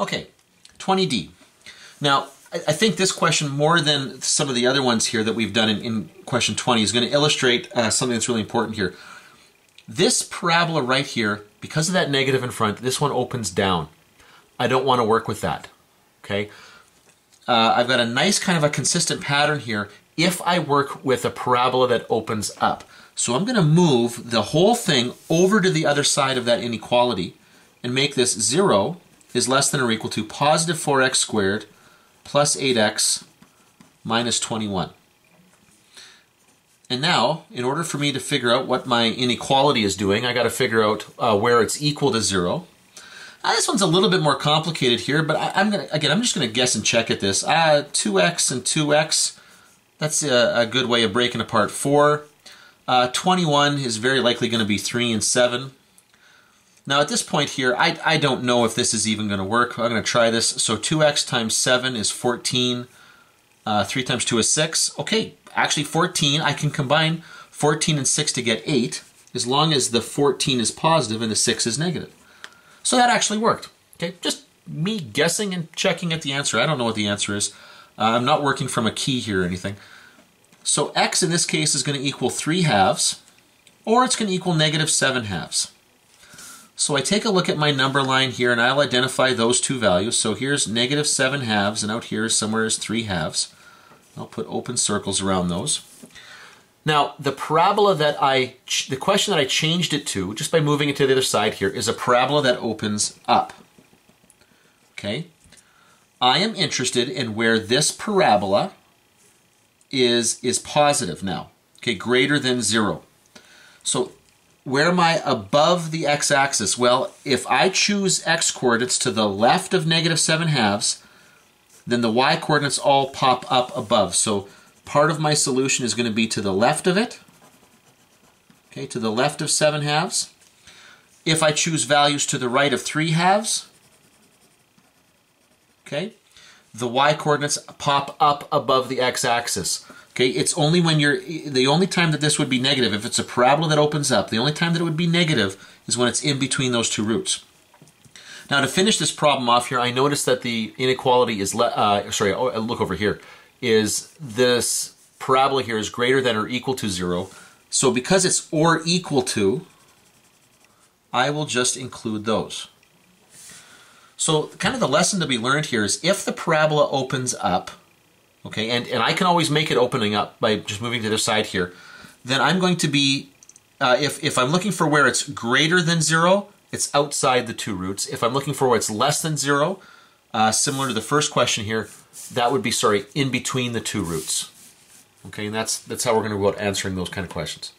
Okay, 20D. Now, I think this question, more than some of the other ones here that we've done in, in question 20, is going to illustrate uh, something that's really important here. This parabola right here, because of that negative in front, this one opens down. I don't want to work with that. Okay, uh, I've got a nice kind of a consistent pattern here if I work with a parabola that opens up. So I'm going to move the whole thing over to the other side of that inequality and make this 0 is less than or equal to positive 4x squared plus 8x minus 21. And now, in order for me to figure out what my inequality is doing, I got to figure out uh, where it's equal to 0. Uh, this one's a little bit more complicated here, but I, am gonna again. I'm just gonna guess and check at this. Uh, 2x and 2x. That's a, a good way of breaking apart 4. Uh, 21 is very likely going to be 3 and 7. Now at this point here, I, I don't know if this is even going to work. I'm going to try this. So 2x times 7 is 14. Uh, 3 times 2 is 6. Okay, actually 14. I can combine 14 and 6 to get 8 as long as the 14 is positive and the 6 is negative. So that actually worked. Okay, just me guessing and checking at the answer. I don't know what the answer is. Uh, I'm not working from a key here or anything. So x in this case is going to equal 3 halves, or it's going to equal negative 7 halves. So I take a look at my number line here and I'll identify those two values. So here's negative 7 halves and out here somewhere is 3 halves. I'll put open circles around those. Now, the parabola that I, the question that I changed it to, just by moving it to the other side here, is a parabola that opens up. Okay? I am interested in where this parabola is, is positive now. Okay, greater than zero. So where am I above the x-axis? Well, if I choose x-coordinates to the left of negative 7 halves, then the y-coordinates all pop up above. So part of my solution is going to be to the left of it, okay, to the left of 7 halves. If I choose values to the right of 3 halves, okay, the y-coordinates pop up above the x-axis. Okay, it's only when you're, the only time that this would be negative, if it's a parabola that opens up, the only time that it would be negative is when it's in between those two roots. Now to finish this problem off here, I notice that the inequality is, uh, sorry, oh, look over here, is this parabola here is greater than or equal to zero. So because it's or equal to, I will just include those. So kind of the lesson to be learned here is if the parabola opens up, okay, and, and I can always make it opening up by just moving to the side here, then I'm going to be, uh, if, if I'm looking for where it's greater than zero, it's outside the two roots. If I'm looking for where it's less than zero, uh, similar to the first question here, that would be, sorry, in between the two roots. Okay, and that's, that's how we're going to go about answering those kind of questions.